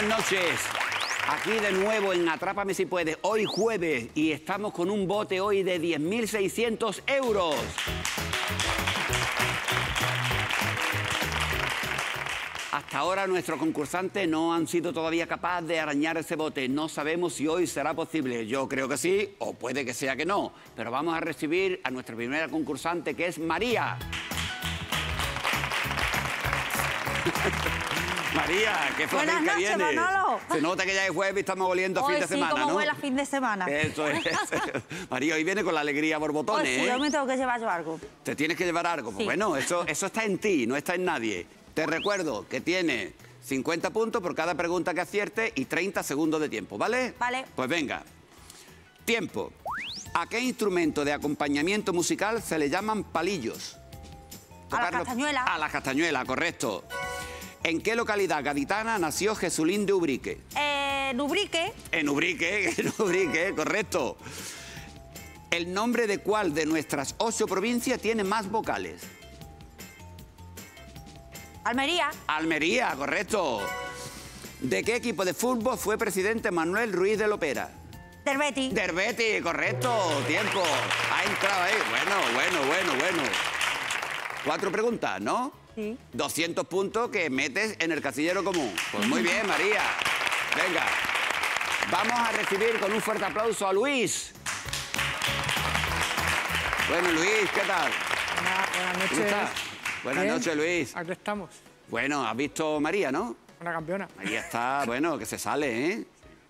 buenas noches. Aquí de nuevo en Atrápame si puedes, hoy jueves, y estamos con un bote hoy de 10.600 euros. Hasta ahora nuestros concursantes no han sido todavía capaces de arañar ese bote. No sabemos si hoy será posible. Yo creo que sí, o puede que sea que no. Pero vamos a recibir a nuestra primera concursante, que es María. María, qué fácil Buenas que noches, viene. Manolo. Se nota que ya es jueves y estamos volviendo a fin Hoy de sí, semana, como ¿no? huele a fin de semana. Eso es. María, hoy viene con la alegría Hoy borbotones, sí, ¿eh? yo me tengo que llevar yo algo. Te tienes que llevar algo. Pues Sí. bueno, eso, eso está en ti, no está en nadie. Te recuerdo que tiene 50 puntos por cada pregunta que acierte y 30 segundos de tiempo, ¿vale? Vale. Pues venga. Tiempo. ¿A qué instrumento de acompañamiento musical se le llaman palillos? A la castañuela. A la castañuela, correcto. ¿En qué localidad gaditana nació Jesulín de Ubrique? Eh, lubrique, En Ubrique, en Ubrique, correcto. ¿El nombre de cuál de nuestras ocho provincias tiene más vocales? Almería, Almería, correcto. ¿De qué equipo de fútbol fue presidente Manuel Ruiz de Lopera? Del Betis, correcto. Tiempo. Ha entrado ahí. Bueno, bueno, bueno, bueno. Cuatro preguntas, ¿no? Sí. 200 puntos que metes en el casillero común. Pues muy bien, María. Venga. Vamos a recibir con un fuerte aplauso a Luis. Bueno, Luis, ¿qué tal? Buenas, buenas ¿Cómo noches. estás? Buenas Bien. noches, Luis. Aquí estamos. Bueno, has visto María, ¿no? Una campeona. María está, bueno, que se sale, ¿eh?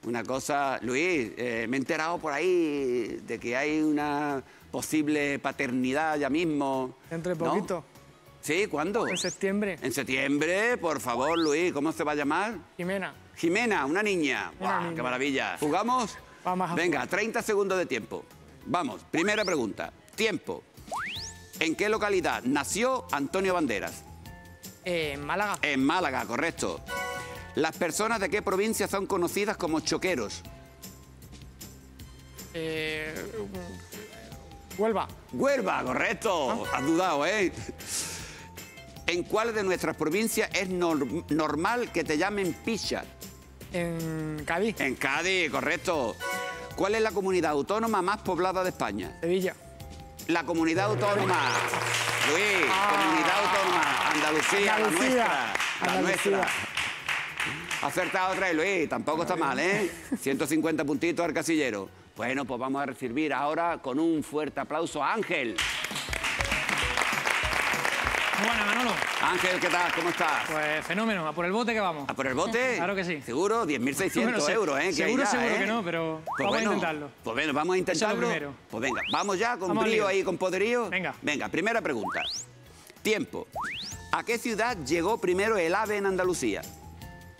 Una cosa, Luis, eh, me he enterado por ahí de que hay una posible paternidad ya mismo. De ¿no? ¿Sí? ¿Cuándo? En septiembre. En septiembre, por favor, Luis, ¿cómo se va a llamar? Jimena. ¡Jimena, una niña. Una ¡Guau, niña. ¡Qué maravilla! ¿Jugamos? Vamos a Venga, 30 segundos de tiempo. Vamos, primera pregunta. Tiempo. ¿En qué localidad nació Antonio Banderas? Eh, en Málaga. En Málaga, correcto. ¿Las personas de qué provincia son conocidas como choqueros? Eh, Huelva. Huelva, correcto. Has dudado, ¿eh? ¿En cuál de nuestras provincias es nor- normal que te llamen picha? En Cádiz. En Cádiz, correcto. ¿Cuál es la comunidad autónoma más poblada de España? Sevilla. La comunidad autónoma. Luis, comunidad autónoma. Andalucía, la Andalucía. nuestra. La Andalucía. nuestra. Acertado otra vez, Luis. Tampoco está mal, ¿eh? 150 puntitos al casillero. Bueno, pues vamos a recibir ahora con un fuerte aplauso a Ángel. Bueno, Manolo, Ángel, ¿qué tal? ¿Cómo estás? pues fenómeno, a por el bote que vamos. ¿A por el bote? Claro que sí. Seguro, 10.600 Bueno, se- euros, ¿eh? Seguro, ya, seguro ¿eh? que no, pero vamos a intentarlo. Pues bueno, vamos a Eso es lo intentarlo. Pues venga, vamos ya con Vamos brío ahí, con poderío. Venga. Venga, primera pregunta. Tiempo. ¿A qué ciudad llegó primero el AVE en Andalucía?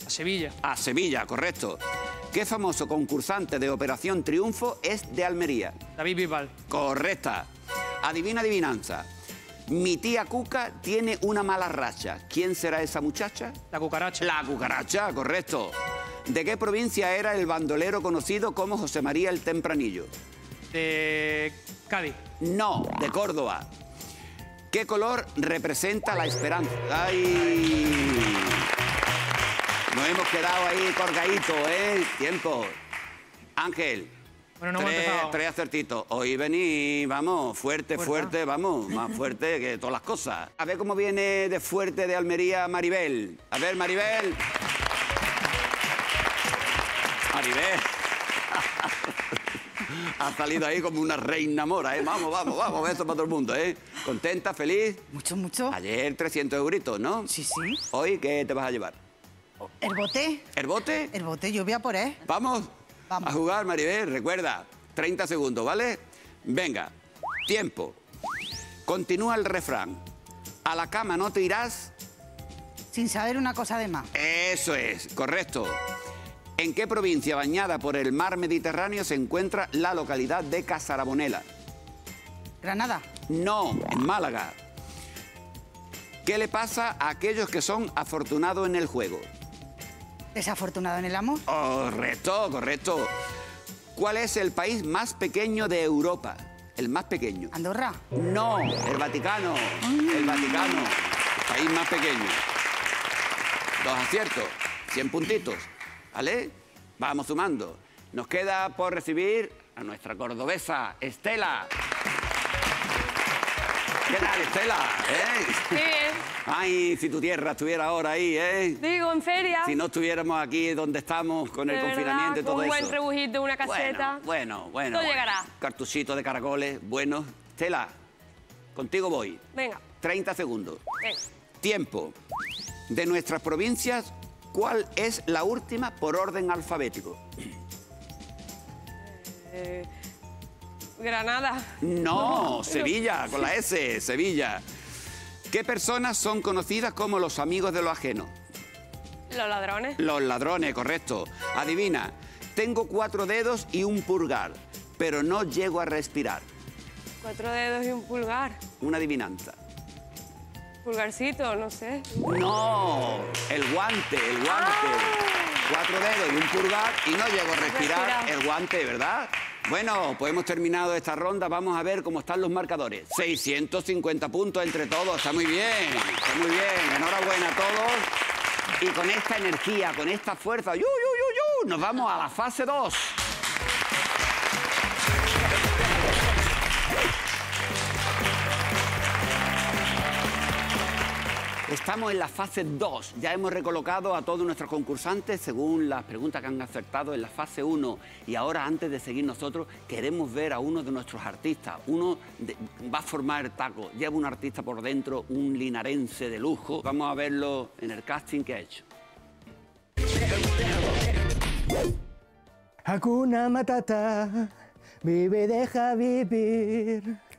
A Sevilla. A Sevilla, correcto. ¿Qué famoso concursante de Operación Triunfo es de Almería? David Bisbal. Correcta. Adivina adivinanza. Mi tía Cuca tiene una mala racha. ¿Quién será esa muchacha? La cucaracha. La cucaracha, correcto. ¿De qué provincia era el bandolero conocido como José María el Tempranillo? De Cádiz. No, de Córdoba. ¿Qué color representa la esperanza? ¡Ay! Nos hemos quedado ahí colgaditos, ¿eh? Tiempo. Ángel. Bueno, no tres, tres acertitos. Hoy vení, vamos, fuerte, Fuerza. fuerte, vamos, más fuerte que todas las cosas. A ver cómo viene de fuerte de Almería Maribel. A ver, Maribel. Maribel. Ha salido ahí como una reina mora, ¿eh? Vamos, vamos, vamos, besos para todo el mundo, ¿eh? ¿Contenta, feliz? Mucho, mucho. Ayer 300 euritos, ¿no? Sí, sí. ¿Hoy qué te vas a llevar? El bote. ¿El bote? El bote, yo voy a por él. ¿Vamos? Vamos. A jugar, Maribel, recuerda, 30 segundos, ¿vale? Venga, tiempo. Continúa el refrán. A la cama no te irás. Sin saber una cosa de más. Eso es, correcto. ¿En qué provincia bañada por el mar Mediterráneo se encuentra la localidad de Casarabonela? Granada. No, en Málaga. ¿Qué le pasa a aquellos que son afortunados en el juego? Desafortunado en el amor. Correcto, correcto. ¿Cuál es el país más pequeño de Europa? El más pequeño. Andorra. No, el Vaticano. El Vaticano. País más pequeño. Dos aciertos. 100 puntitos. ¿vale? Vamos sumando. Nos queda por recibir a nuestra cordobesa, Estela. ¿Qué tal, Estela? ¿Eh? Qué bien. Ay, si tu tierra estuviera ahora ahí, ¿eh? Digo, en feria. Si no estuviéramos aquí donde estamos con de el verdad, confinamiento y todo con un eso. buen rebujito, una caseta. Bueno, bueno, bueno. Todo llegará. Cartuchito de caracoles, bueno. Estela, contigo voy. Venga, 30 segundos. venga. Tiempo. De nuestras provincias, ¿cuál es la última por orden alfabético? Eh, Granada. No, Sevilla, con la S, Sevilla. ¿Qué personas son conocidas como los amigos de lo ajeno? Los ladrones. Los ladrones, correcto. Adivina, tengo cuatro dedos y un pulgar, pero no llego a respirar. Cuatro dedos y un pulgar. Una adivinanza. Pulgarcito, no sé. No, el guante, el guante. Cuatro dedos y un pulgar y no llego a respirar Respira. el guante, ¿verdad? Bueno, pues hemos terminado esta ronda. Vamos a ver cómo están los marcadores. 650 puntos entre todos. Está muy bien, está muy bien. Enhorabuena a todos. Y con esta energía, con esta fuerza, ¡yu, yu, yu, yu! nos vamos a la fase 2. Estamos en la fase 2. Ya hemos recolocado a todos nuestros concursantes según las preguntas que han acertado en la fase 1. Y ahora, antes de seguir nosotros, queremos ver a uno de nuestros artistas. Uno va a formar el taco. Lleva un artista por dentro, un linarense de lujo. Vamos a verlo en el casting que ha hecho. Hakuna Matata, vive deja vivir.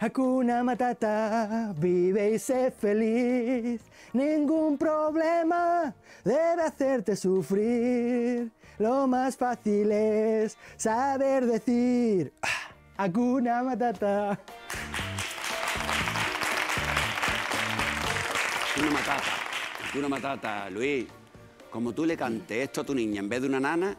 Hakuna Matata, vive y sé feliz. Ningún problema debe hacerte sufrir. Lo más fácil es saber decir "Ah, Hakuna Matata. Una matata. Una matata, Luis. Como tú le cantes esto a tu niña en vez de una nana,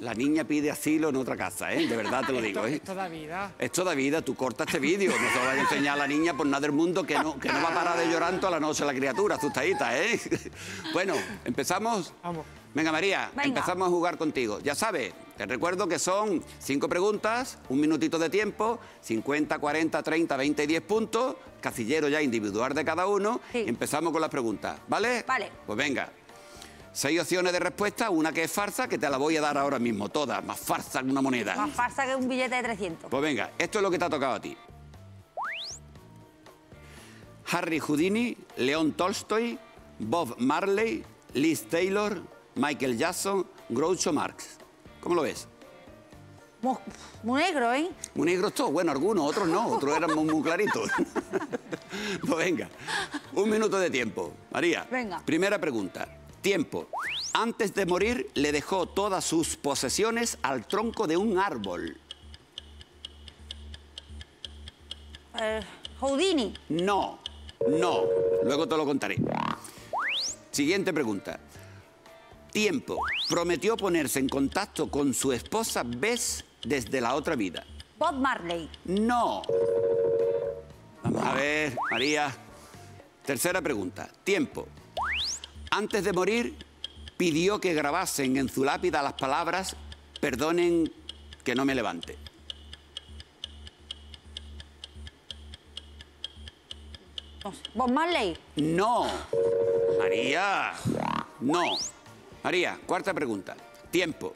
la niña pide asilo en otra casa, ¿eh? De verdad te lo digo, ¿eh? Toda vida. Es toda vida, tú corta este vídeo, no se lo vaya a enseñar a la niña por nada del mundo que no, que no va a parar de llorar toda la noche la criatura, asustadita, ¿eh? Bueno, ¿empezamos? Vamos. Venga, María, Venga. empezamos a jugar contigo. Ya sabes, te recuerdo que son cinco preguntas, un minutito de tiempo, 50, 40, 30, 20 y 10 puntos, casillero ya individual de cada uno. Sí. Y empezamos con las preguntas, ¿vale? Vale. Pues venga. Seis opciones de respuesta, una que es farsa, que te la voy a dar ahora mismo, todas, más farsa que una moneda. Más farsa que un billete de 300. Pues venga, esto es lo que te ha tocado a ti. Harry Houdini, León Tolstoy, Bob Marley, Liz Taylor, Michael Jackson, Groucho Marx. ¿Cómo lo ves? Muy, negro, ¿eh? Muy negros todos, bueno, algunos, otros no, otros eran muy, muy claritos. pues venga, un minuto de tiempo. María, Venga. primera pregunta. Tiempo. Antes de morir le dejó todas sus posesiones al tronco de un árbol. Eh, Houdini. No, no. Luego te lo contaré. Siguiente pregunta. Tiempo. Prometió ponerse en contacto con su esposa Bess desde la otra vida. Bob Marley. No. Vamos a ver, María. Tercera pregunta. Tiempo. Antes de morir, pidió que grabasen en su lápida las palabras, perdonen que no me levante. Bob Marley. No. María. No. María, cuarta pregunta. Tiempo.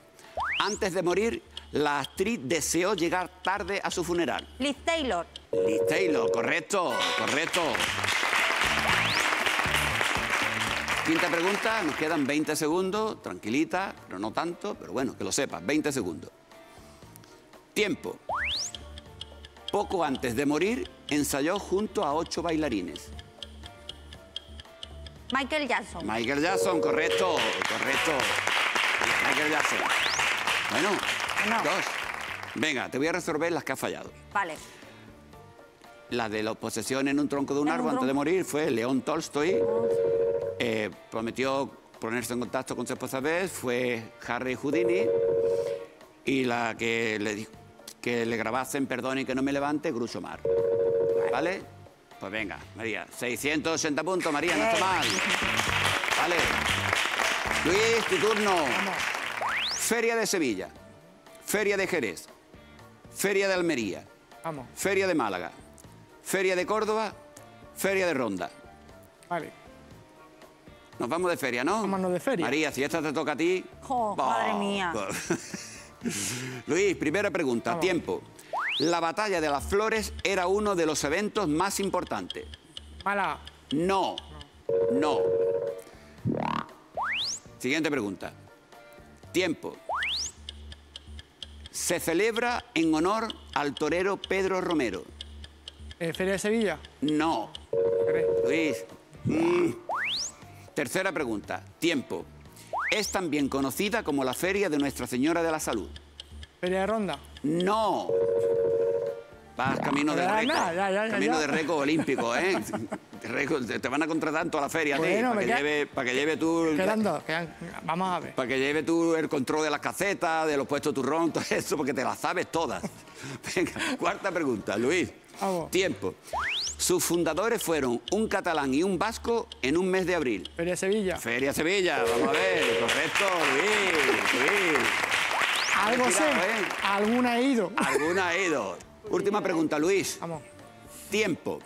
Antes de morir, la actriz deseó llegar tarde a su funeral. Liz Taylor. Liz Taylor, correcto, correcto. Quinta pregunta, nos quedan 20 segundos, tranquilita, pero no tanto, pero bueno, que lo sepas, 20 segundos. Tiempo. Poco antes de morir, ensayó junto a ocho bailarines. Michael Jackson. Michael Jackson, correcto, correcto. Michael Jackson. Bueno, No. dos. Venga, te voy a resolver las que has fallado. Vale. La de la posesión en un tronco de un árbol antes de morir fue León Tolstoy. Eh, prometió ponerse en contacto con su esposa Bess, fue Harry Houdini. Y la que le dijo que le grabasen Perdón y que no me levante, Groucho Marx. ¿Vale? Pues venga, María. 680 puntos, María, no está mal. Vale. Luis, tu turno. Feria de Sevilla, Feria de Jerez, Feria de Almería, Feria de Málaga, Feria de Córdoba, Feria de Ronda. vale. Nos vamos de feria, ¿no? Vámonos de feria. María, si esta te toca a ti. Jo, madre mía. Luis, primera pregunta. Tiempo. La batalla de las flores era uno de los eventos más importantes. Málaga. No. No. Siguiente pregunta. Tiempo. Se celebra en honor al torero Pedro Romero. Eh, Feria de Sevilla. No. Luis. mm. Tercera pregunta. Tiempo. Es también conocida como la Feria de Nuestra Señora de la Salud. Feria de Ronda. No. Vas camino de récord. camino de récord olímpico, ¿eh? Te te van a contratar en toda la feria, Bueno, para, que queda- lleve, para que lleve tú... Quedan dos. quedan- Vamos a ver. Para que lleve tú el control de las casetas, de los puestos turrón, todo eso, porque te las sabes todas. Venga, cuarta pregunta, Luis. Vamos. Tiempo. Sus fundadores fueron un catalán y un vasco en un mes de abril. Feria Sevilla. Feria Sevilla, vamos a ver, correcto, Luis, Luis. Algo sé. ¿eh? Alguna he ido. Alguna ha ido. Última pregunta, Luis. Vamos. Tiempo.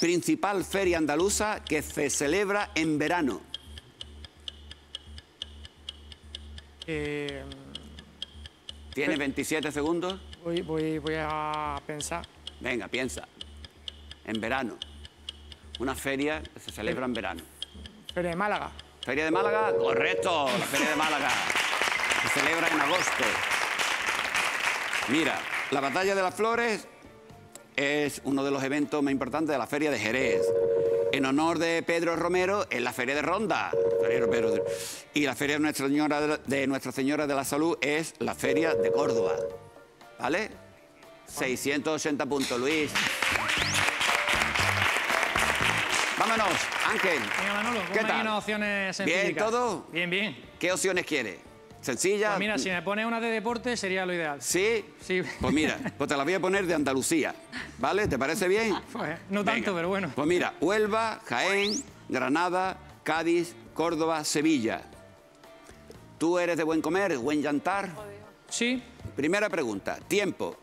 Principal feria andaluza que se celebra en verano. Eh, Tiene 27 segundos. voy, voy, voy a pensar. Venga, piensa. En verano. Una feria que se celebra en verano. Feria de Málaga. Feria de Málaga, correcto, la Feria de Málaga. Se celebra en agosto. Mira, la Batalla de las Flores es uno de los eventos más importantes de la Feria de Jerez. En honor de Pedro Romero es la Feria de Ronda. Y la Feria de Nuestra Señora de, de Nuestra Señora de la Salud es la Feria de Córdoba. ¿Vale? 680 puntos, Luis. Vámonos, Ángel. Venga, Manolo, ¿Qué tal? unas opciones ¿Bien todo? Bien, bien. ¿Qué opciones quiere? ¿Sencilla? Pues mira, si me pones una de deporte sería lo ideal. ¿Sí? Sí. Pues mira, pues te la voy a poner de Andalucía. ¿Vale? ¿Te parece bien? Pues, no tanto, Venga. pero bueno. Pues mira, Huelva, Jaén, Granada, Cádiz, Córdoba, Sevilla. ¿Tú eres de buen comer, buen llantar? Sí, Primera pregunta. Tiempo.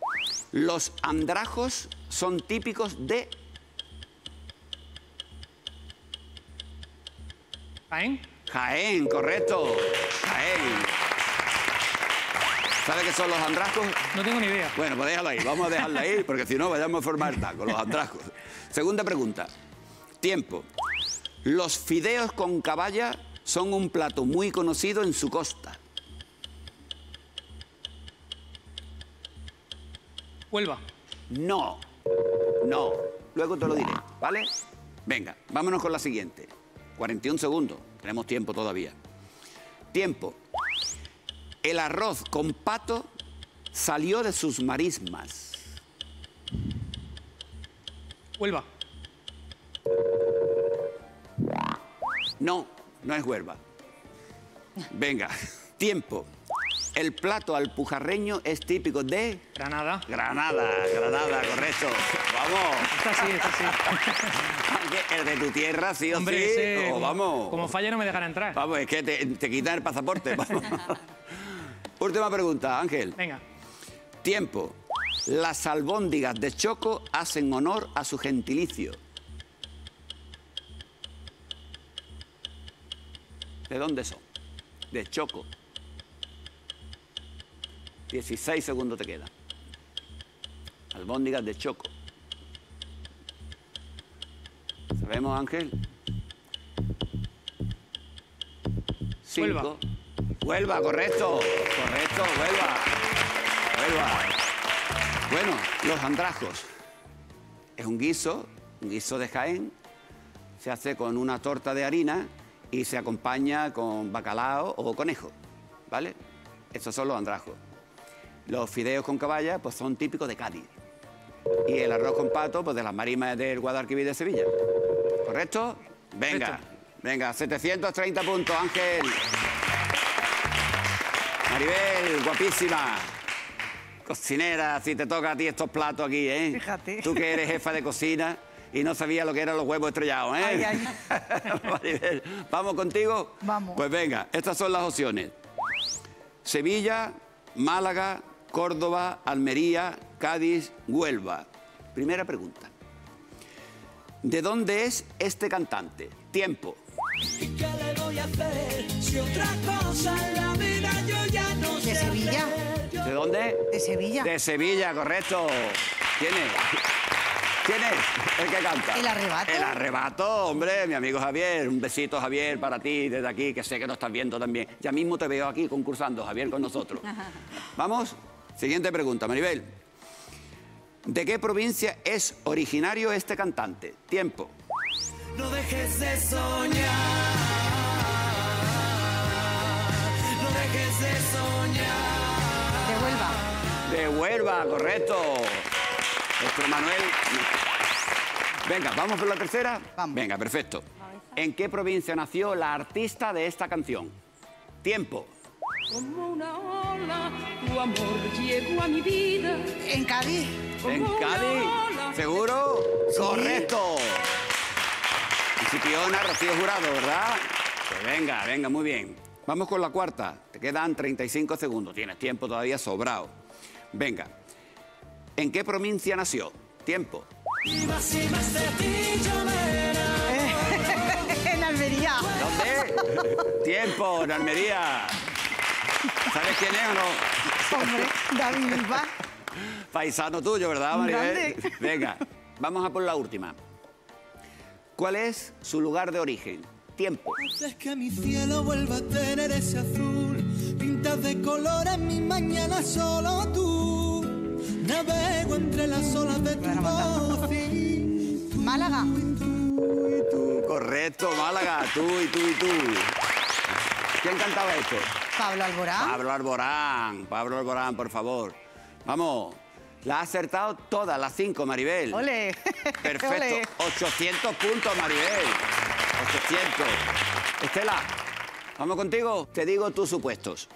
Los andrajos son típicos de... Jaén. Jaén, correcto. Jaén. ¿Sabe qué son los andrajos? No tengo ni idea. Bueno, pues déjalo ahí, vamos a dejarlo ahí, porque si no vayamos a formar taco, los andrajos. Segunda pregunta. Tiempo. Los fideos con caballa son un plato muy conocido en su costa. Huelva. No, no. Luego te lo diré, ¿vale? Venga, vámonos con la siguiente. 41 segundos, tenemos tiempo todavía. Tiempo. El arroz con pato salió de sus marismas. Huelva. No, no es Huelva. Venga, tiempo. El plato alpujarreño es típico de Granada. Granada, Granada, correcto. Vamos. Esta sí, esta sí. Aunque El de tu tierra, sí o Hombre, sí. ese, o como- vamos. Como falle no me dejará entrar. Vamos, es que te, te quitan el pasaporte. vamos. Última pregunta, Ángel. Venga. Tiempo. Las albóndigas de Choco hacen honor a su gentilicio. ¿De dónde son? De Choco. 16 segundos te quedan. Albóndigas de Choco. ¿Sabemos, Ángel? Cinco. Huelva. Correcto. Correcto, Huelva. Huelva. Bueno, los andrajos. Es un guiso, un guiso de Jaén. Se hace con una torta de harina y se acompaña con bacalao o conejo. ¿Vale? Estos son los andrajos. Los fideos con caballa pues son típicos de Cádiz. Y el arroz con pato pues de las marismas del Guadalquivir de Sevilla. ¿Correcto? Venga, Correcto. venga, 730 puntos, Ángel. Maribel, guapísima. Cocinera, si te toca a ti estos platos aquí, ¿eh? Fíjate. Tú que eres jefa de cocina, y no sabía lo que eran los huevos estrellados, ¿eh? Ay, ay. Maribel, ¿vamos contigo? Vamos. Pues venga, estas son las opciones. Sevilla, Málaga, Córdoba, Almería, Cádiz, Huelva. Primera pregunta. ¿De dónde es este cantante? Tiempo. ¿Qué le voy a hacer si otra cosa en la vida dónde? De Sevilla. De Sevilla, correcto. ¿Quién es? ¿Quién es el que canta? El Arrebato. El arrebato, hombre, mi amigo Javier. Un besito, Javier, para ti desde aquí, que sé que nos estás viendo también. Ya mismo te veo aquí concursando, Javier, con nosotros. Vamos, siguiente pregunta, Maribel. ¿De qué provincia es originario este cantante? Tiempo. No dejes de soñar. No dejes de soñar. De Huelva. De Huelva, correcto. Nuestro Manuel. Venga, ¿vamos por la tercera? Vamos. Venga, perfecto. ¿En qué provincia nació la artista de esta canción? Tiempo. Como una ola, tu amor llegó a mi vida. En Cádiz. ¿En Cádiz? ola. ¿Seguro? Correcto. Y Cipiona, Rocío Jurado, ¿verdad? Pues venga, venga, muy bien. Vamos con la cuarta. Te quedan 35 segundos. Tienes tiempo todavía sobrado. Venga. ¿En qué provincia nació? Tiempo. Y más y más de ti yo me enamoro. en Almería. ¿Dónde? Tiempo, en Almería. ¿Sabes quién es o no? Hombre, David Bilbao. Paisano tuyo, ¿verdad, Maribel? Grande. Venga, vamos a por la última. ¿Cuál es su lugar de origen? Tiempo. Haces que mi cielo vuelva a tener ese azul. Pintas de colores mi mañana solo tú. Navego entre las olas de tu van a matar. voz y Málaga. Tú, correcto, Málaga, tú y tú y tú. ¿Quién cantaba esto? Pablo Alborán. Pablo Alborán, Pablo Alborán, por favor. Vamos, la ha acertado todas las cinco, Maribel. Ole. Perfecto, Ole. 800 puntos, Maribel. 800. Estela, vamos contigo. Te digo tus supuestos.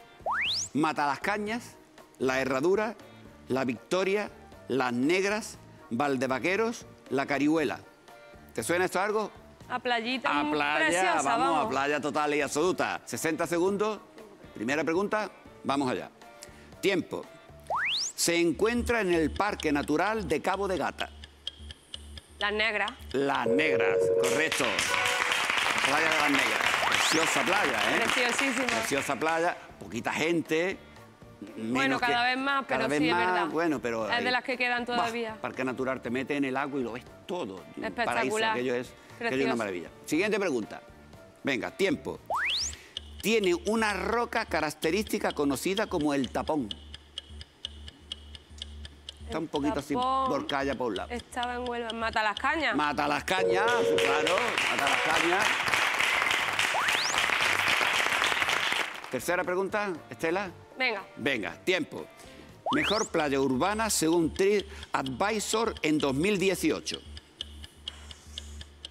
Mata las cañas, la herradura, la victoria, las negras, Valdevaqueros, la carihuela. ¿Te suena esto algo? A playita A muy playa, preciosa, vamos, vamos. a playa total y absoluta. 60 segundos. Primera pregunta, vamos allá. Tiempo. Se encuentra en el Parque Natural de Cabo de Gata. Las negras. Las Negras, correcto. Playa de las Negras. Preciosa playa, ¿eh? Preciosísima. Preciosa playa, poquita gente. Bueno, cada que- vez más, cada pero vez sí, es más, verdad. Bueno, pero Es de las que quedan todavía. Parque Natural te mete en el agua y lo ves todo. Espectacular. Paraíso, aquello es, aquello es una maravilla. Siguiente pregunta. Venga, tiempo. Tiene una roca característica conocida como el tapón. Está un poquito así calle por un lado. Estaba en Huelva. Mata las cañas. Mata las cañas, claro, mata las cañas. Tercera pregunta, Estela. Venga. Venga, tiempo. Mejor playa urbana según Trip Advisor en 2018.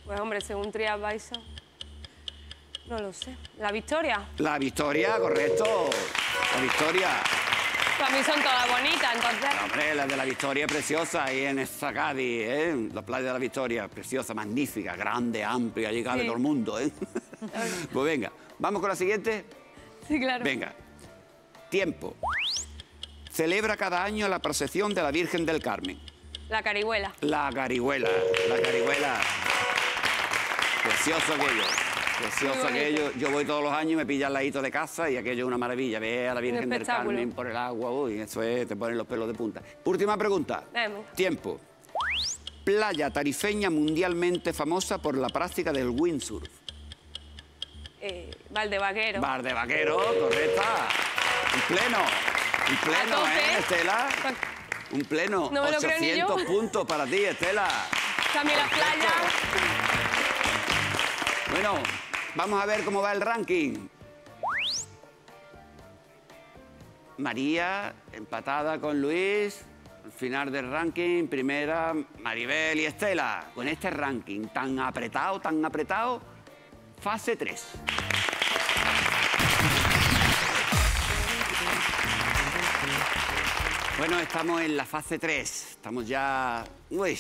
Pues hombre, según TripAdvisor. No lo sé. La Victoria. La Victoria, correcto. La Victoria. Para mí son todas bonitas, entonces. Hombre, la de la Victoria preciosa ahí en esa Cádiz, ¿eh? La playa de la Victoria, preciosa, magnífica, grande, amplia, cabe Sí. todo el mundo, ¿eh? pues venga, vamos con la siguiente. Sí, claro. Venga. Tiempo. Celebra cada año la procesión de la Virgen del Carmen. La Carihuela. La Carihuela, la Carihuela. Precioso aquello. Precioso aquello. Yo voy todos los años y me pillan al ladito de casa y aquello es una maravilla. Ve a la Virgen del. Carmen por el agua, uy, eso es, te ponen los pelos de punta. Última pregunta. Tiempo. Playa tarifeña mundialmente famosa por la práctica del windsurf. Eh, Valdevaquero. Bar de vaquero, correcta. Un pleno. Un pleno. ¿eh, Estela? Pues, Un pleno. No me lo creo ni yo. 800 puntos para ti, Estela. También las playas. Bueno, vamos a ver cómo va el ranking. María, empatada con Luis. Al final del ranking, primera Maribel y Estela. Con este ranking tan apretado, tan apretado, fase 3. Bueno, estamos en la fase 3. Estamos ya... Uy,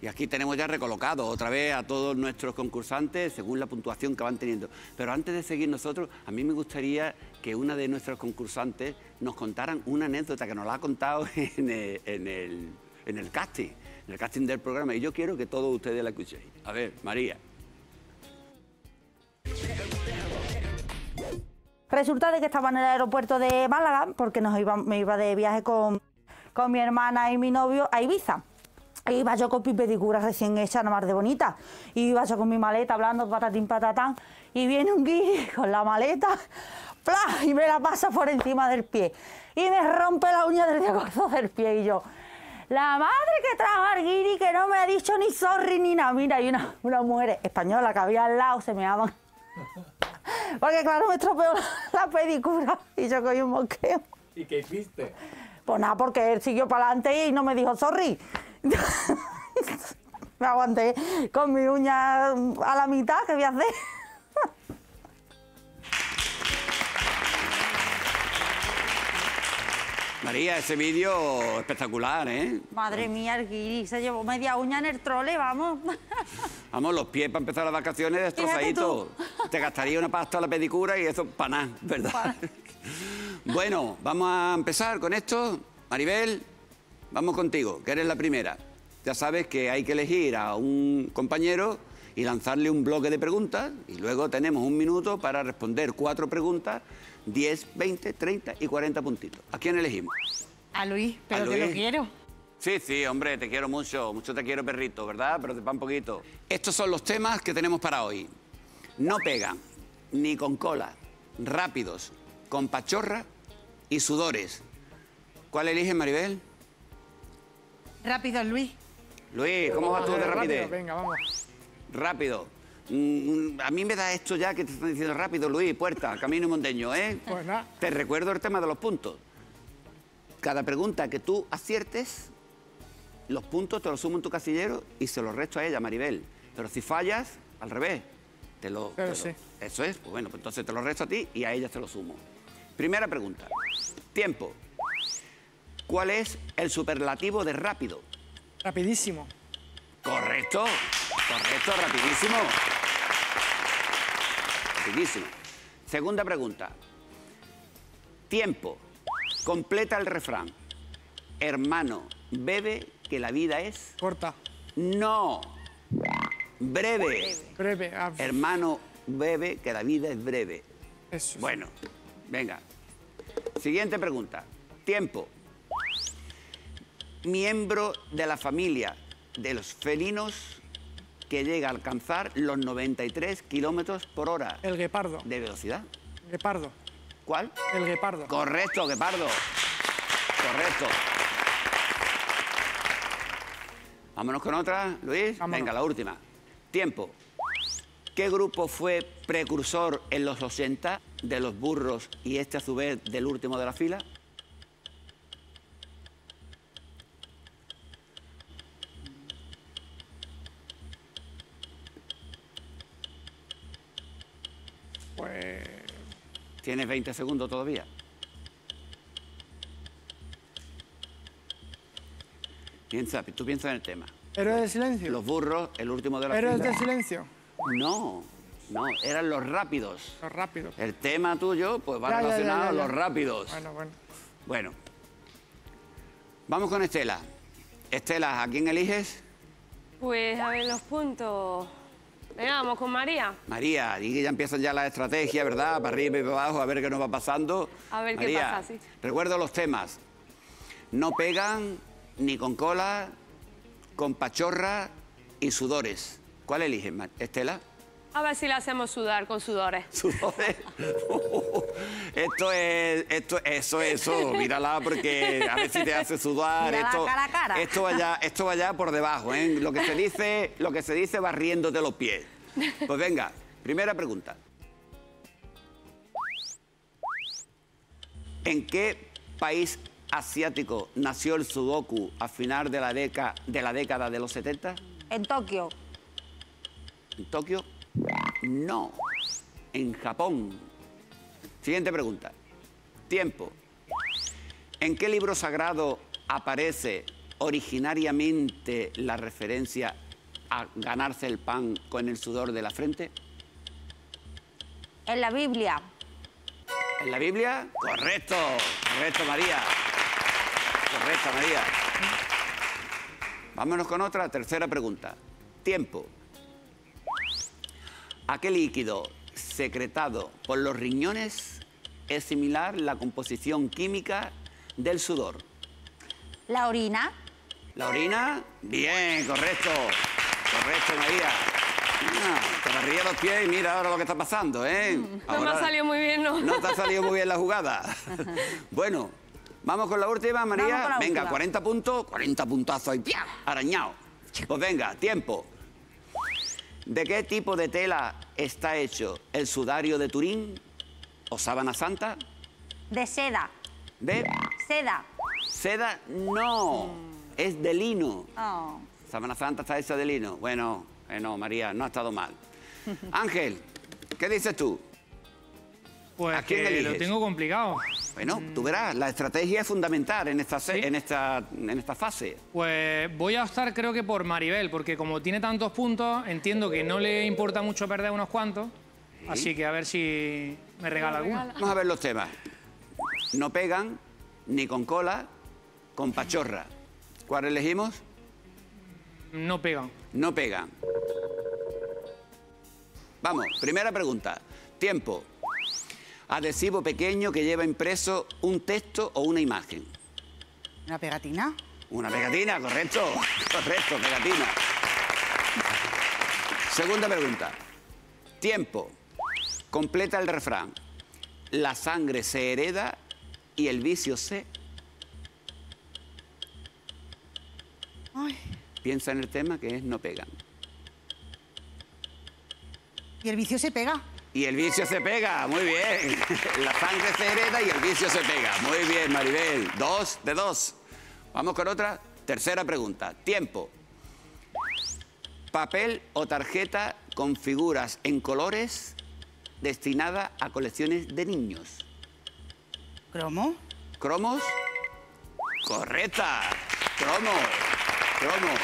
Y aquí tenemos ya recolocado otra vez a todos nuestros concursantes según la puntuación que van teniendo. Pero antes de seguir nosotros, a mí me gustaría que una de nuestras concursantes nos contaran una anécdota que nos la ha contado en el- en el casting, en el casting del programa. Y yo quiero que todos ustedes la escuchéis. A ver, María. Resulta de que estaba en el aeropuerto de Málaga porque me iba de viaje con, con mi hermana y mi novio a Ibiza. E Iba yo con mi pedicura recién hecha, nada más de bonita. Y iba yo con mi maleta hablando patatín patatán. Y viene un guiri con la maleta, ¡pla! y me la pasa por encima del pie. Y me rompe la uña del dedo del pie. Y yo, la madre que trajo al guiri que no me ha dicho ni sorry ni nada. Mira, y una, una mujer española que había al lado se me daban porque claro, me estropeó la pedicura y yo cogí un mosqueo. ¿Y qué hiciste? Pues nada, porque él siguió para adelante y no me dijo sorry. me aguanté con mi uña a la mitad, ¿qué voy a hacer? María, ese vídeo espectacular, ¿eh? Madre mía, el guiri se llevó media uña en el trole, vamos. Vamos, los pies para empezar las vacaciones destrozaditos. Te gastaría una pasta a la pedicura y eso para nada, ¿verdad? bueno, vamos a empezar con esto. Maribel, vamos contigo, que eres la primera. Ya sabes que hay que elegir a un compañero y lanzarle un bloque de preguntas y luego tenemos un minuto para responder cuatro preguntas, 10, 20, 30 y 40 puntitos. ¿A quién elegimos? A Luis, A pero que lo Luis. quiero. Sí, sí, hombre, te quiero mucho, mucho te quiero, perrito, ¿verdad? Pero te va un poquito. Estos son los temas que tenemos para hoy. No pegan, ni con cola, rápidos, con pachorra y sudores. ¿Cuál eliges, Maribel? Rápido, Luis. Luis, ¿cómo vas tú de Rápido, rapidez? Venga, vamos. Rápido. Mm, a mí me da esto ya que te están diciendo rápido, Luis, puerta, camino monteño, ¿eh? Pues nada. Te recuerdo el tema de los puntos. Cada pregunta que tú aciertes, los puntos te los sumo en tu casillero y se los resto a ella, Maribel. Pero si fallas, al revés. Te lo, Pero te lo- sí. Eso es. Pues bueno, pues entonces te lo resto a ti y a ella te lo sumo. Primera pregunta. Tiempo. ¿Cuál es el superlativo de rápido? Rapidísimo. Correcto, correcto, rapidísimo. Segunda pregunta. Tiempo. Completa el refrán. Hermano, bebe que la vida es. Corta. No. Breve. Breve. ah, Hermano, bebe que la vida es breve. eso. Bueno, venga. Siguiente pregunta. Tiempo. Miembro de la familia de los felinos que llega a alcanzar los 93 kilómetros por hora El guepardo. de velocidad. Guepardo. ¿Cuál? El guepardo. Correcto, Guepardo. Correcto. Vámonos con otra, Luis. Vámonos. Venga, la última. Tiempo. ¿Qué grupo fue precursor en los 80 de los burros y este a su vez del último de la fila? Tienes 20 segundos todavía. Piensa, tú piensas en el tema. Héroe del silencio. Los burros, el último de la Héroes del silencio. No, no, eran los rápidos. Los rápidos. El tema tuyo, pues va Ya, ya, ya, relacionado ya, a los rápidos. Bueno, bueno. Bueno, vamos con Estela. Estela, ¿a quién eliges? Pues a ver los puntos. Venga, vamos con María. María, y ya empiezan ya las estrategias, ¿verdad? Para arriba y para abajo, a ver qué nos va pasando. A ver qué María, pasa, sí. Recuerdo los temas. No pegan ni con cola, con pachorra y sudores. ¿Cuál eliges, Ma- Estela? A ver si la hacemos sudar con sudores. Sudores. Esto es, esto, eso, eso, mírala porque a ver si te hace sudar. Esto, cara cara. esto vaya, esto vaya por debajo, ¿eh? Lo que se dice, lo que se dice barriéndote los pies. Pues venga, primera pregunta. ¿En qué país asiático nació el sudoku a final de la, década de la década de los 70? En Tokio. ¿En Tokio? No. En Japón. Siguiente pregunta. Tiempo. ¿En qué libro sagrado aparece originariamente la referencia a ganarse el pan con el sudor de la frente? En la Biblia. ¿En la Biblia? Correcto, correcto, María. Correcto, María. Vámonos con otra, tercera pregunta. Tiempo. ¿A qué líquido secretado por los riñones es similar la composición química del sudor? La orina. ¿La orina? Bien, correcto. Correcto, María. Ah, te barría los pies y mira ahora lo que está pasando, ¿eh? No me Ahora- ha salido muy bien, ¿no? no te ha salido muy bien la jugada. bueno, vamos con la última, María. La venga, última. 40 puntos, 40 puntazos ahí, ¡pia! arañado. Pues venga, tiempo. ¿De qué tipo de tela está hecho el sudario de Turín o sábana santa? De seda. ¿De Seda. seda? No, es de lino. Oh. Sábana santa está hecha de lino. Bueno, eh, no, María, no ha estado mal. Ángel, ¿qué dices tú? Pues ¿A quién que lo tengo complicado. Bueno, tú verás, la estrategia es fundamental en esta, Sí. en esta, en esta fase. Pues voy a optar creo que por Maribel, porque como tiene tantos puntos, entiendo que no le importa mucho perder unos cuantos. Así que a ver si me regala alguno. Vamos a ver los temas. No pegan, ni con cola, con pachorra. ¿Cuál elegimos? No pegan. No pegan. Vamos, primera pregunta. Tiempo. Adhesivo pequeño que lleva impreso un texto o una imagen. ¿Una pegatina? Una pegatina, correcto. Correcto, pegatina. Segunda pregunta. Tiempo. Completa el refrán. La sangre se hereda y el vicio se... Ay. Piensa en el tema que es no pegan. ¿Y el vicio se pega? Y el vicio se pega, muy bien. La sangre se hereda y el vicio se pega. Muy bien, Maribel. Dos de dos. Vamos con otra. Tercera pregunta. Tiempo. Papel o tarjeta con figuras en colores destinada a colecciones de niños. ¿Cromo? ¿Cromos? Correcta. Cromo. Cromo.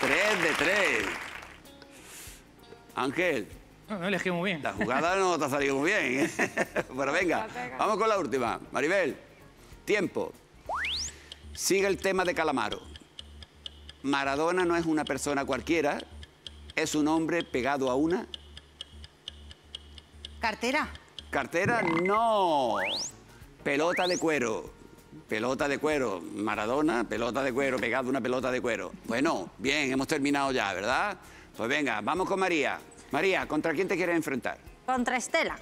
Tres de tres. Ángel, No, no elegí muy bien. la jugada no te ha salido muy bien. ¿eh? Pero venga, vamos con la última. Maribel, tiempo. Sigue el tema de Calamaro. Maradona no es una persona cualquiera, es un hombre pegado a una ¿Cartera? cartera. No. Pelota de cuero. Pelota de cuero. Maradona, pelota de cuero, pegado a una pelota de cuero. Bueno, bien, hemos terminado ya, ¿verdad? Pues venga, vamos con María. María, ¿contra quién te quieres enfrentar? Contra Estela.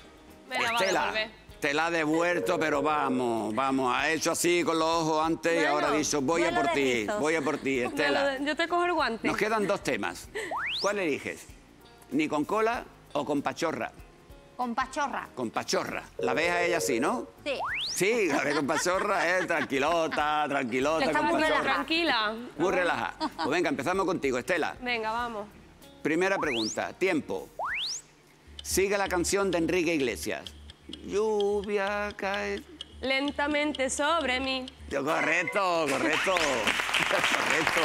Me la va a Estela, devolver. te la ha devuelto, pero vamos, vamos, ha hecho así con los ojos antes y ahora ha dicho, voy a por ti, voy a por ti, Estela. Yo te cojo el guante. Nos quedan dos temas. ¿Cuál eliges? ¿Ni con cola o con pachorra? Con pachorra. Con pachorra. La ves a ella así, ¿no? Sí. Sí, la ves con pachorra, eh, tranquilota, tranquilota, Está muy relajada. Tranquila. Muy relajada. Pues venga, empezamos contigo, Estela. Venga, vamos. Primera pregunta, tiempo. Sigue la canción de Enrique Iglesias. Lluvia cae. Lentamente sobre mí. Yo, correcto, correcto. correcto.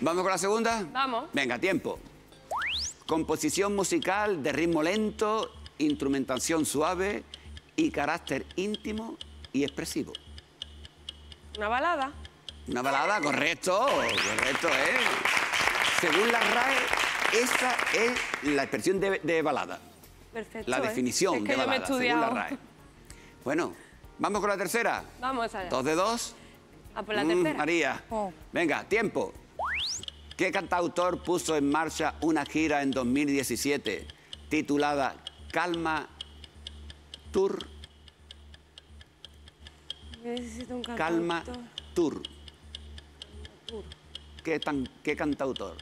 ¿Vamos con la segunda? Vamos. Venga, tiempo. Composición musical de ritmo lento, instrumentación suave y carácter íntimo y expresivo. Una balada. Una balada, correcto, correcto, ¿eh? Según la RAE, esa es la expresión de, de balada, Perfecto. la ¿eh? definición Es que de yo me he balada, según la. RAE. Bueno, vamos con la tercera. Vamos allá. Dos de dos. A por la Mm, tercera. María. Oh. Venga, tiempo. ¿Qué cantautor puso en marcha una gira en 2017 titulada Calma Tour? Necesito un Calma. Tour. ¿Qué, tan, ¿Qué cantautor?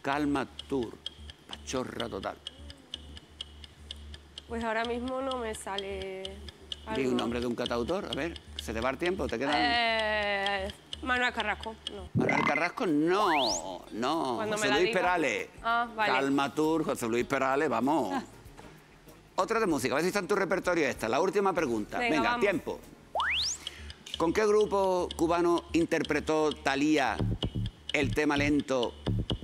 Calma Tour. Pachorra total. Pues ahora mismo no me sale. Di algo. un nombre de un cantautor. A ver, ¿se te va el tiempo? ¿Te quedan? Eh, Manuel Carrasco. No. Manuel Carrasco, no, no. Cuando José Luis diga. Perales. Ah, vale. José Luis Perales, vamos. Otra de música, a ver si está en tu repertorio esta. La última pregunta. Venga, tiempo. ¿Con qué grupo cubano interpretó Thalía el tema lento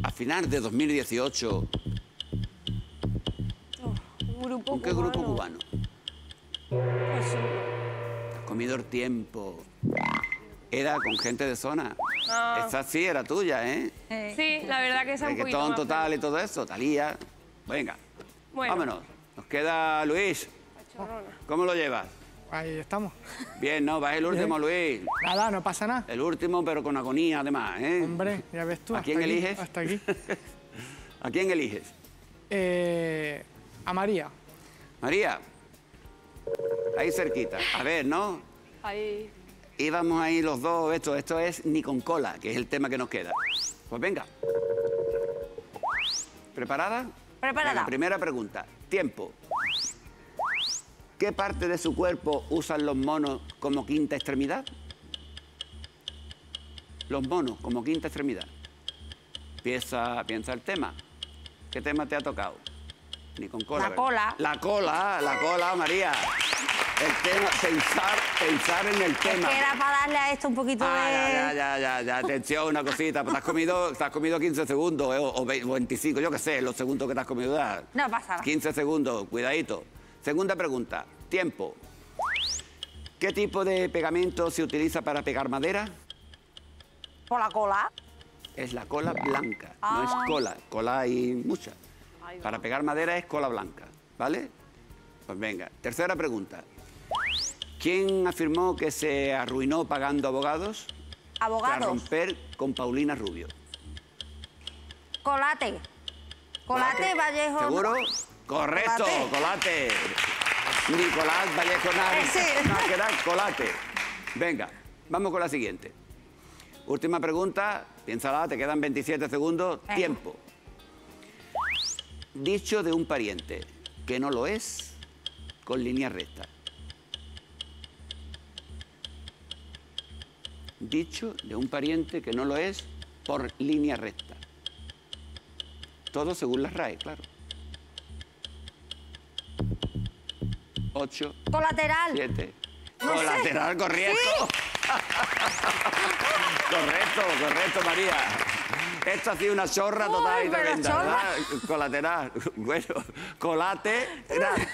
a final de 2018? Un grupo ¿Con qué grupo cubano? Pues sí. Has comido el tiempo. Era con gente de zona. Ah. Esa sí era tuya, ¿eh? Sí, la verdad que esa un poquito más total y todo eso. Talía. Venga, Bueno. vámonos. Nos queda Luis. ¿Cómo lo llevas? Ahí estamos. Bien, ¿no? Vas el último, Luis. Nada, no pasa nada. El último, pero con agonía, además, ¿eh? Hombre, ya ves tú. ¿A quién aquí, eliges? Hasta aquí. ¿A quién eliges? Eh, a María. María. Ahí cerquita. A ver, ¿no? Ahí. Íbamos ahí los dos, esto, esto es ni con cola, que es el tema que nos queda. Pues venga. ¿Preparada? Preparada. Venga, primera pregunta. Tiempo. ¿Qué parte de su cuerpo usan los monos como quinta extremidad? Los monos como quinta extremidad. Piensa, piensa el tema. ¿Qué tema te ha tocado? Ni con cola. La ¿verdad? cola. La cola, la cola, María. El tema, pensar, pensar en el Es tema. que era para darle a esto un poquito Ah, de... ya, ya, ya, ya, atención, una cosita. Pues te has comido, te has comido 15 segundos eh, o, o ve- o 25, yo qué sé, los segundos que te has comido. ya. No pasa nada. 15 segundos, cuidadito. Segunda pregunta, tiempo. ¿Qué tipo de pegamento se utiliza para pegar madera? Por la cola. Es la cola blanca, no Ah. es cola. Cola hay mucha. Para pegar madera es cola blanca, ¿vale? Pues venga, tercera pregunta. ¿Quién afirmó que se arruinó pagando abogados? Abogados. romper con Paulina Rubio. Colate. Colate, Vallejo. ¿Seguro? Correcto, Colate. colate. Nicolás Vallejo Nari. Colate. Venga, vamos con la siguiente. Última pregunta, piénsala, te quedan 27 segundos. Venga. Tiempo. Dicho de un pariente que no lo es, con línea recta. Dicho de un pariente que no lo es, por línea recta. Todo según las RAE, claro. 8, Colateral. 7. No sé. Colateral, correcto. correcto, correcto, María. Esto ha sido una chorra total Uy, y pero tremenda. Colateral. Bueno, colateral.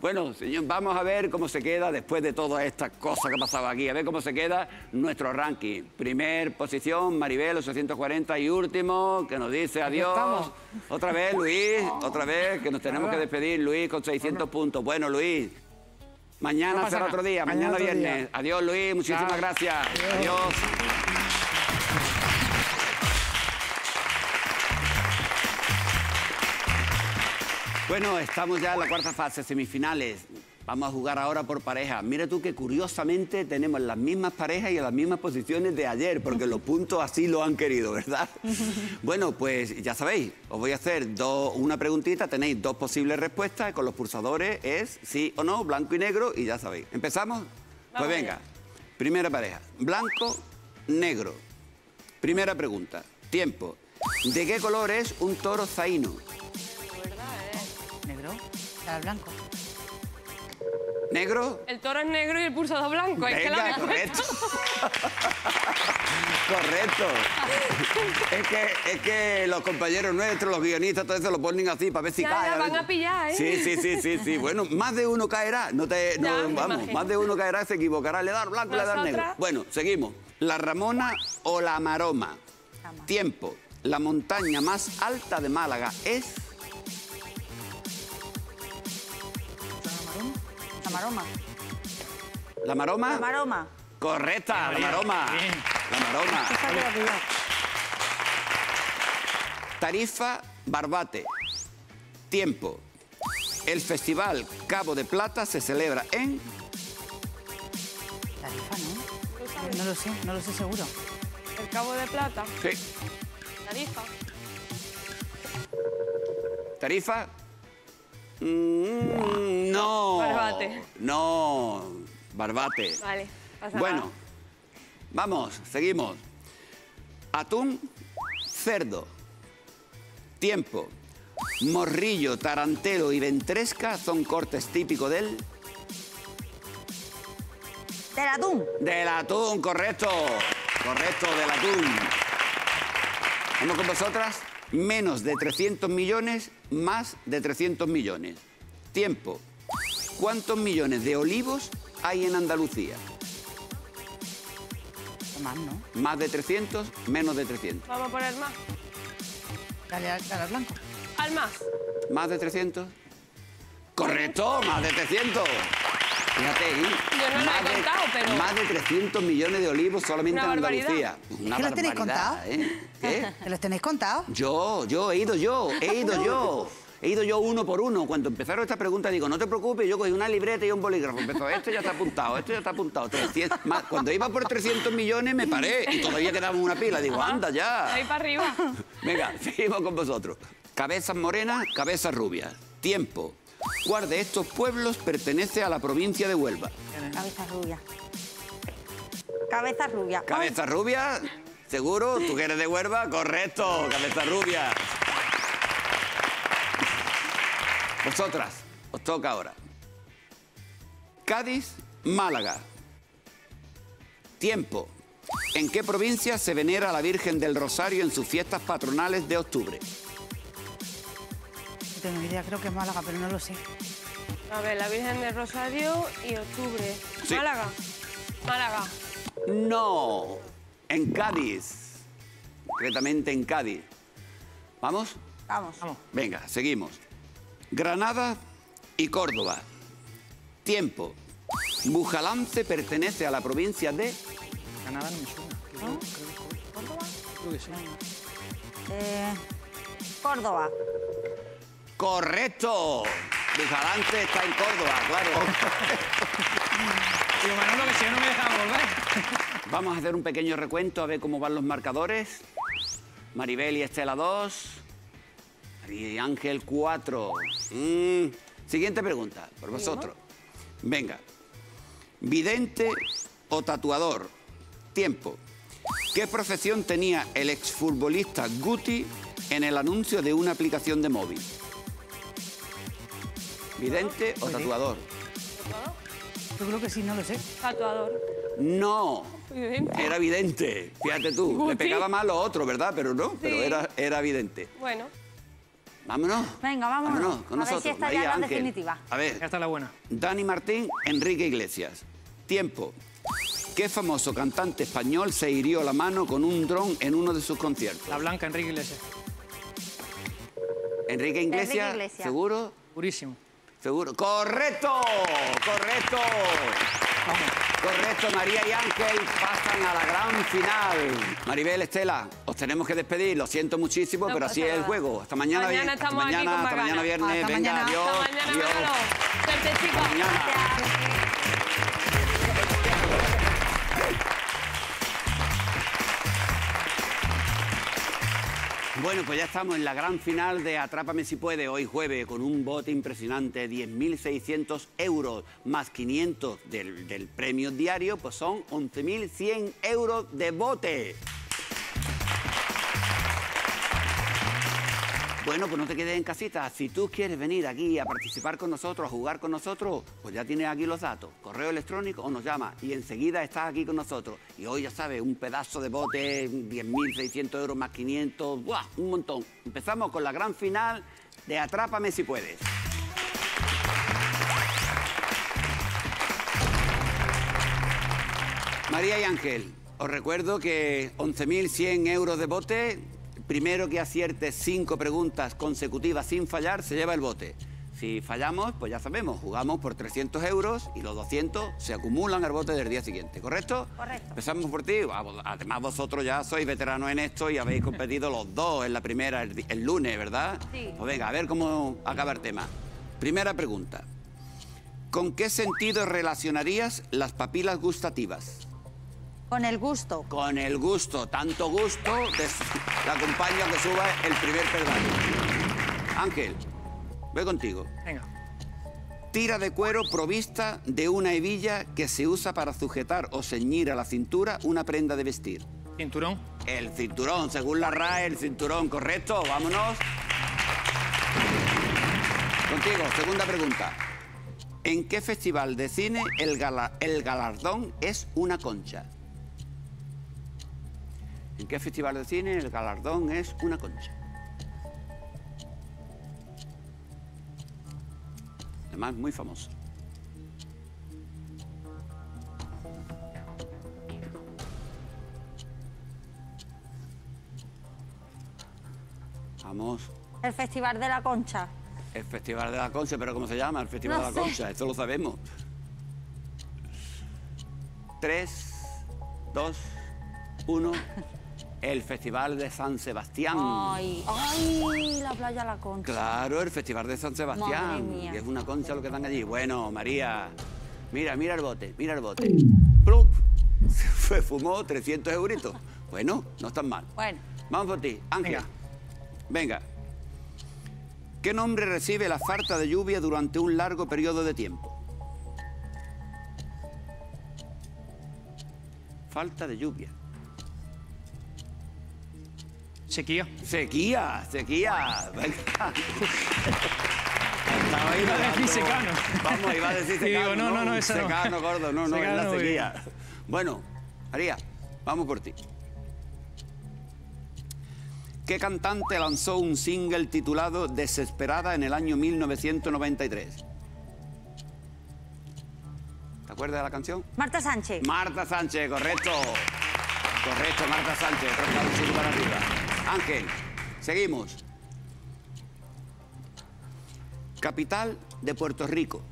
Bueno, señor, vamos a ver cómo se queda después de todas estas cosas que ha pasado aquí. A ver cómo se queda nuestro ranking. Primer posición, Maribel, 840 y último, que nos dice adiós. estamos. Otra vez, Luis, otra vez, que nos tenemos que despedir, Luis, con 600 puntos. Bueno, Luis, mañana No será otro día, Mañana mañana, otro día. viernes. Adiós, Luis, muchísimas Chao. gracias. Adiós. Adiós. Bueno, estamos ya en la cuarta fase, semifinales. Vamos a jugar ahora por pareja. Mira tú que curiosamente tenemos las mismas parejas y las mismas posiciones de ayer, porque los puntos así lo han querido, ¿verdad? Bueno, pues ya sabéis, os voy a hacer dos- una preguntita, tenéis dos posibles respuestas, con los pulsadores es sí o no, blanco y negro, y ya sabéis. ¿Empezamos? pues venga, primera pareja, blanco, negro. Primera pregunta, tiempo. ¿De qué color es un toro zaino? Negro. Cara blanco. ¿Negro? El toro es negro y el pulsador blanco. es que la Venga, correcto. correcto. Es que, es que los compañeros nuestros, los guionistas, todo eso lo ponen así para ver si Ya, cae. ya, van a pillar, ¿eh? Sí, sí, sí, sí, sí. Bueno, más de uno caerá. No te, no, Ya, me vamos, más de uno caerá, se equivocará, le da al blanco, le da al negro. Nosotras- Bueno, seguimos. ¿La Ramona o la Maroma? Tiempo. La montaña más alta de Málaga es... La maroma. ¿La Maroma? La maroma. Correcta, la Bien, Maroma. bien. La Maroma. La pilló. Tarifa Barbate. Tiempo. El festival Cabo de Plata se celebra en... Tarifa, ¿no? No lo sé, no lo sé seguro. El cabo de plata. Sí. Tarifa. ¿Tarifa? Mm, no. Barbate. No. Barbate. Vale. pasa Bueno, nada. vamos, seguimos. Atún, cerdo. Tiempo. Morrillo, tarantelo y ventresca son cortes típicos del... Del atún. Del atún, correcto. Correcto, del atún. Vamos con vosotras. Menos de 300 millones, más de 300 millones. Tiempo. ¿Cuántos millones de olivos hay en Andalucía? Más, ¿no? Más de 300, menos de 300. Vamos a poner más. Dale, al- dale al blanco. Al más. ¿Más de 300? Correcto, más de 300. Fíjate, ¿eh? Yo no lo he Más de- contado, pero- Más de 300 millones de olivos solamente Una en barbaridad. Andalucía. Una ¿Que los tenéis contados? ¿eh? ¿Qué? ¿Te los tenéis contados? Yo, yo, he ido yo, he ido yo. He ido yo uno por uno. Cuando empezaron estas preguntas, digo, no te preocupes, yo cogí una libreta y un bolígrafo. Empezó, esto ya está apuntado, esto ya está apuntado. 300, más. Cuando iba por 300 millones me paré y todavía quedaba una pila. Digo, anda ya. Ahí para arriba. Venga, seguimos con vosotros. Cabezas morenas, cabezas rubias. Tiempo. ¿Cuál de estos pueblos pertenece a la provincia de Huelva? Cabeza rubia. Cabeza rubia. Cabeza rubia, seguro. Tú que eres de Huelva, correcto. Cabeza rubia. Vosotras, os toca ahora. Cádiz, Málaga. Tiempo. ¿En qué provincia se venera a la Virgen del Rosario en sus fiestas patronales de octubre? No tengo idea, creo que es Málaga, pero no lo sé. A ver, la Virgen del Rosario y octubre. Sí. Málaga. Málaga. No, en Cádiz. Concretamente en Cádiz. ¿Vamos? Vamos. Venga, seguimos. Granada y Córdoba. Tiempo. Bujalance pertenece a la provincia de... Canadá no me suena. Creo, ¿Córdoba? creo que sí. Eh, Córdoba. Correcto. Bujalance está en Córdoba, claro. Digo, Manolo, que si no me dejan volver. Vamos a hacer un pequeño recuento a ver cómo van los marcadores. Maribel y Estela 2. María y Ángel 4. Mm, Siguiente pregunta, por vosotros. Venga. ¿Vidente o tatuador? Tiempo. ¿Qué profesión tenía el exfutbolista Guti en el anuncio de una aplicación de móvil? ¿Vidente o tatuador? Yo creo que sí, no lo sé. Tatuador. No. Era evidente, fíjate tú. Le pegaba mal lo otro, ¿verdad? Pero no, pero era, era evidente. Bueno. Vámonos. Venga, vámonos. con A ver nosotros. si esta María es la Ángel. definitiva. A Ya ver, está la buena. Dani Martín, Enrique Iglesias. Tiempo. ¿Qué famoso cantante español se hirió la mano con un dron en uno de sus conciertos? La blanca, Enrique Iglesias. Enrique Iglesias, Iglesias. ¿seguro? Purísimo. ¿Seguro? ¡Correcto! ¡Correcto! Correcto, María y Ángel pasan a la gran final. Maribel, Estela, os tenemos que despedir. Lo siento muchísimo, No pero así es el juego. Hasta mañana. Mañana hasta aquí mañana, con más hasta mañana viernes. Hasta Venga, mañana. adiós. Hasta mañana, adiós. Suerte, chicos. Mañana. Bueno, pues ya estamos en la gran final de Atrápame si puede, hoy jueves, con un bote impresionante, 10.600 euros más 500 del, premio diario, pues son 11.100 euros de bote. Bueno, pues no te quedes en casita. Si tú quieres venir aquí a participar con nosotros, a jugar con nosotros, pues ya tienes aquí los datos. Correo electrónico o nos llama y enseguida estás aquí con nosotros. Y hoy ya sabes, un pedazo de bote, 10.600 euros más 500, ¡buah! Un montón. Empezamos con la gran final de Atrápame si puedes. María y Ángel, os recuerdo que 11.100 euros de bote, primero que acierte cinco preguntas consecutivas sin fallar, se lleva el bote. Si fallamos, pues ya sabemos, jugamos por 300 euros y los 200 se acumulan al bote del día siguiente, ¿correcto? Correcto. Empezamos por ti. Ah, vos- Además, vosotros ya sois veteranos en esto y habéis competido los dos en la primera, el, el lunes, ¿verdad? Sí. Pues venga, a ver cómo acaba el tema. Primera pregunta. ¿Con qué sentido relacionarías las papilas gustativas? Con el gusto. Con el gusto, tanto gusto, la acompaña que suba el primer peldaño. Ángel, voy contigo. Venga. Tira de cuero provista de una hebilla que se usa para sujetar o ceñir a la cintura una prenda de vestir. Cinturón. El cinturón, según la RAE, el cinturón, correcto, vámonos. Contigo, segunda pregunta. ¿En qué festival de cine el, gala- el galardón es una concha? ¿En qué festival de cine el galardón es una concha? Además, muy famoso. Vamos. El Festival de la Concha. El Festival de la Concha, pero ¿cómo se llama? El Festival No de la sé. Concha, esto lo sabemos. Tres, dos, uno. El Festival de San Sebastián. Ay, ay, la playa La Concha. Claro, el Festival de San Sebastián. Madre mía. es una concha lo que dan allí. Bueno, María, mira, mira el bote, mira el bote. ¡Plup! Se fumó 300 euritos. Bueno, no están mal. Bueno, Vamos por ti, Ángel. Venga. ¿Qué nombre recibe la falta de lluvia durante un largo periodo de tiempo? Falta de lluvia. Sequía. Sequía, sequía. Venga. Estaba Iba a decir secano. Vamos, iba a decir Y digo, secano. no, no, no, eso no. Secano, gordo, no, no, es Secano, la sequía. Bueno, María, vamos por ti. ¿Qué cantante lanzó un single titulado Desesperada en el año 1993? ¿Te acuerdas de la canción? Marta Sánchez. Marta Sánchez, correcto. Correcto, Marta Sánchez. Otro escaloncito para arriba. Ángel, seguimos. Capital de Puerto Rico.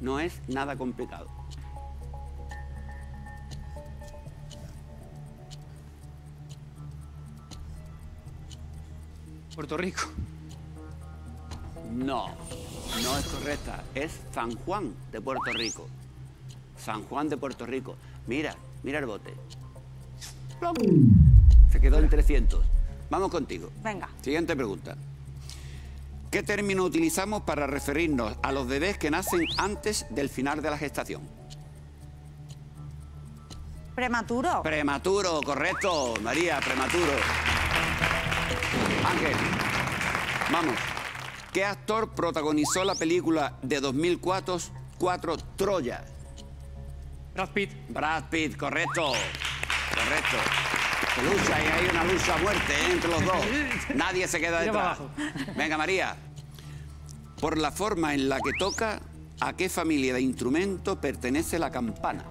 No es nada complicado. Puerto Rico. No, no es correcta. Es San Juan de Puerto Rico. San Juan de Puerto Rico. Mira, mira el bote. Se quedó en 300. Vamos contigo. Venga. Siguiente pregunta. ¿Qué término utilizamos para referirnos a los bebés que nacen antes del final de la gestación? Prematuro. Prematuro, correcto, María, prematuro. Ángel, vamos. ¿Qué actor protagonizó la película de 2004 cuatro, Troya? Brad Pitt. Brad Pitt, correcto. Correcto. Se lucha y hay una lucha a muerte ¿eh? entre los dos. Nadie se queda detrás. Venga, María. Por la forma en la que toca, ¿a qué familia de instrumento pertenece la campana?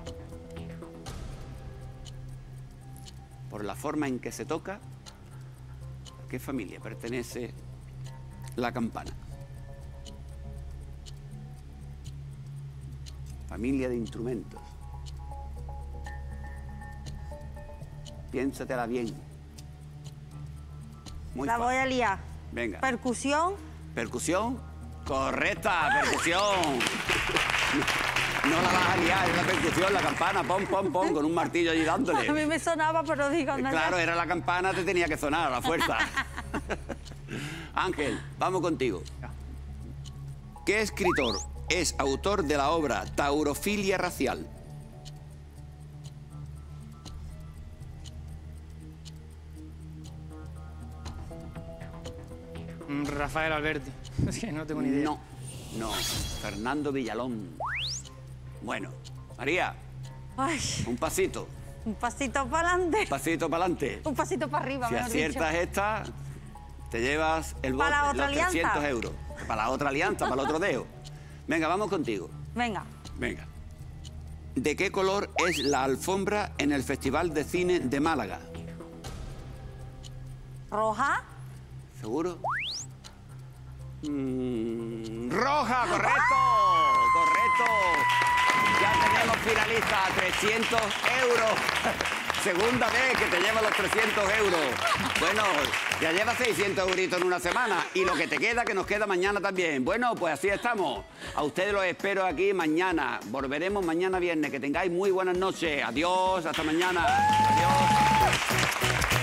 Por la forma en que se toca, ¿a qué familia pertenece la campana? Familia de instrumentos. Piénsatela bien. Muy la fácil. voy a liar. Venga. Percusión. Percusión. Correcta, percusión. No la vas a liar, es la percusión, la campana, pom, pom, pom, con un martillo allí A mí dándole. me sonaba, pero digo, no. Claro, era la campana, te tenía que sonar a la fuerza. Ángel, vamos contigo. ¿Qué escritor es autor de la obra Taurofilia racial? Rafael Alberti. Es que no tengo ni idea. No, no, Fernando Villalón. Bueno, María, Ay, un pasito, un pasito para adelante. un pasito para adelante. Un pasito para arriba, Si aciertas dicho. esta, te llevas el bote, ¿Para la otra los 300 alianza? euros. Para la otra alianza, para el otro dedo. Venga, vamos contigo. Venga. Venga. ¿De qué color es la alfombra en el Festival de Cine de Málaga? Roja. ¿Seguro? Mm, roja, correcto, correcto. Ya tenemos finalista, 300 euros. Segunda vez que te lleva los 300 euros. Bueno, ya llevas 600 euritos en una semana y lo que te queda, que nos queda mañana también. Bueno, pues así estamos. A ustedes los espero aquí mañana. Volveremos mañana viernes. Que tengáis muy buenas noches. Adiós, hasta mañana. Adiós.